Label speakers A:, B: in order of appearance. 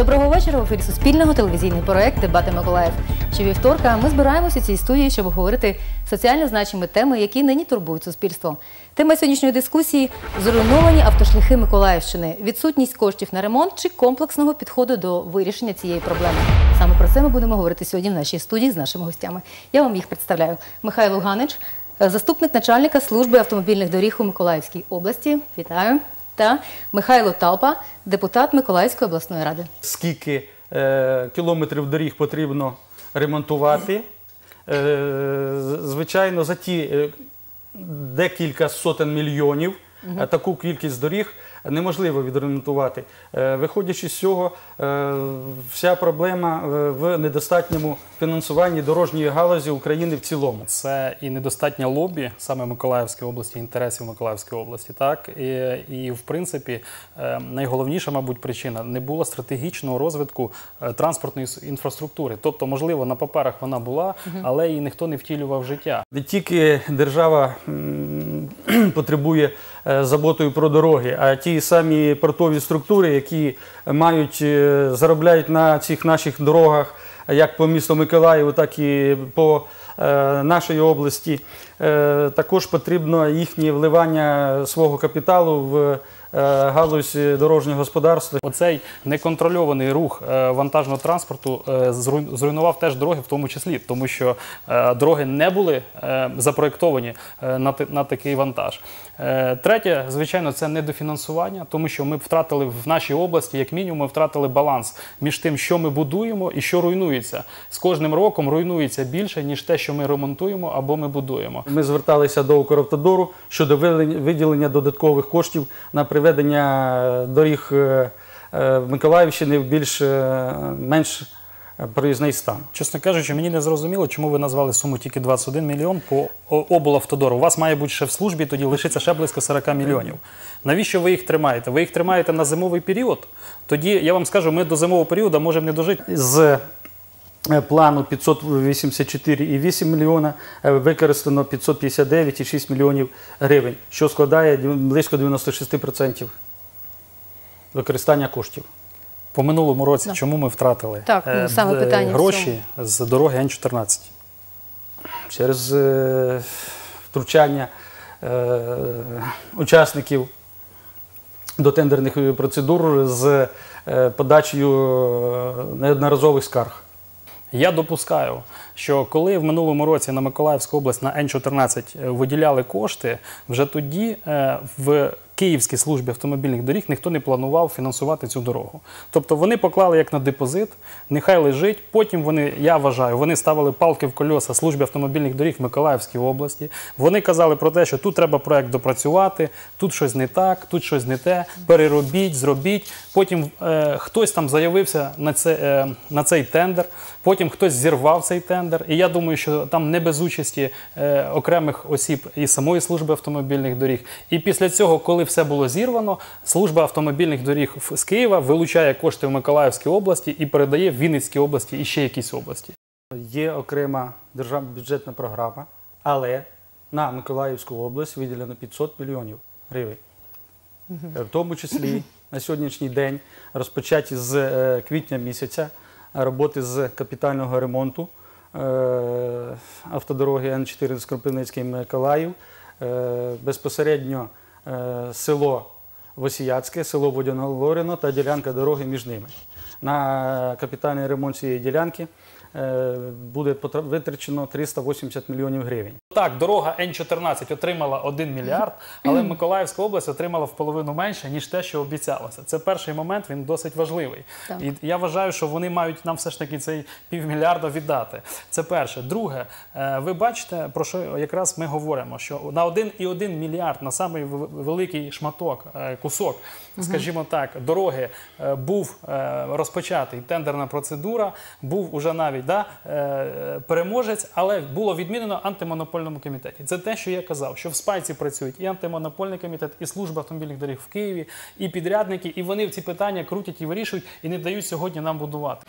A: Доброго вечора в ефірі Суспільного телевізійний проект Дебати Миколаїв. Щовівторка ми збираємося у цій студії, щоб обговорити соціально значимі теми, які нині турбують суспільство. Тема сьогоднішньої дискусії зруйновані автошляхи Миколаївщини, відсутність коштів на ремонт чи комплексного підходу до вирішення цієї проблеми. Саме про це ми будемо говорити сьогодні в нашій студії з нашими гостями. Я вам їх представляю. Михайло Ганич, заступник начальника служби автомобільних доріг у Миколаївській області. Вітаю. Та Михайло Талпа, депутат Миколаївської обласної ради.
B: скільки е, кілометрів доріг потрібно ремонтувати. Е, звичайно, за ті е, декілька сотень мільйонів угу. таку кількість доріг неможливо відремонтувати. Е, виходячи з цього, е, вся проблема е, в недостатньому фінансуванні дорожньої галузі України в цілому.
C: Це і недостатнє лобі саме Миколаївської області, інтересів Миколаївської області. Так і, і в принципі, найголовніша, мабуть, причина не було стратегічного розвитку транспортної інфраструктури. Тобто, можливо, на паперах вона була, але її ніхто не втілював в життя.
B: Не тільки держава потребує заботою про дороги, а ті самі портові структури, які мають е, заробляють на цих наших дорогах, як по місту Миколаєву, так і по нашої нашій області. Е, Також потрібно їхнє вливання свого капіталу в е, галузь дорожнього господарства.
C: Оцей неконтрольований рух е, вантажного транспорту е, зруйнував теж дороги, в тому числі, тому що дороги не були запроєктовані на, такий вантаж. Третє, звичайно, це недофінансування, тому що ми втратили в нашій області, як мінімум, ми втратили баланс між тим, що ми будуємо і що руйнується. З кожним роком руйнується більше, ніж те, що ми ремонтуємо або ми будуємо.
B: Ми зверталися до Укравтодору щодо виділення- додаткових коштів на приведення доріг е, е, Миколаївщини в більш е, проїзний стан.
C: Чесно кажучи, мені не зрозуміло, чому ви назвали суму тільки 21 мільйон по облавтодору. У вас має бути ще в службі, тоді лишиться ще близько 40 мільйонів. Навіщо ви їх тримаєте? Ви їх тримаєте на зимовий період? Тоді я вам скажу, ми до зимового періоду можемо не дожити.
B: З плану 584,8 мільйона е, використано 559,6 мільйонів гривень, що складає близько 96% використання коштів.
C: По минулому році,
A: Да.
C: чому ми втратили
A: Так, ну,
C: е,
A: саме питання
C: гроші з дороги Н-14?
B: через е, втручання е, учасників до тендерних процедур з е, подачею е, неодноразових скарг.
C: Я допускаю, що коли в минулому році на Миколаївську область на Н-14 виділяли кошти, вже тоді е, в Київській службі автомобільних доріг ніхто не планував фінансувати цю дорогу. Тобто вони поклали як на депозит, нехай лежить. Потім вони, я вважаю, вони ставили палки в кольоса службі автомобільних доріг в Миколаївській області. Вони казали про те, що тут треба проект допрацювати, тут щось не так, тут щось не те, переробіть, зробіть. Потім е, хтось там заявився на, це, е, на цей тендер, потім хтось зірвав цей тендер. І я думаю, що там не без участі е, окремих осіб і самої служби автомобільних доріг. І після цього, коли все було зірвано, служба автомобільних доріг з Києва вилучає кошти в Миколаївській області і передає в Вінницькій області і ще якісь області.
B: Є окрема державна бюджетна програма, але на Миколаївську область виділено 500 мільйонів гривень. В тому числі на сьогоднішній день розпочаті з е, квітня місяця роботи з капітального ремонту е, автодороги Н4 Скропивницький Миколаїв. Е, Безпосередньо село Восіяцьке, село Водяно-Лорино та ділянка дороги між ними. На капітальний ремонт цієї ділянки е, буде потра- витрачено 380 мільйонів гривень.
C: Так, дорога Н-14 отримала 1 мільярд, але Миколаївська область отримала в половину менше, ніж те, що обіцялося. Це перший момент, він досить важливий.
A: Так.
C: І я вважаю, що вони мають нам все ж таки цей півмільярда віддати. Це перше. Друге, е, ви бачите, про що якраз ми говоримо, що на 1,1 мільярд, на самий великий шматок, е, кусок, скажімо так, дороги е, був е, розпочатий тендерна процедура, був уже навіть да, е, переможець, але було відмінено антимонопольному комітеті. Це те, що я казав, що в спайці працюють і антимонопольний комітет, і служба автомобільних доріг в Києві, і підрядники, і вони в ці питання крутять і вирішують, і не дають сьогодні нам будувати.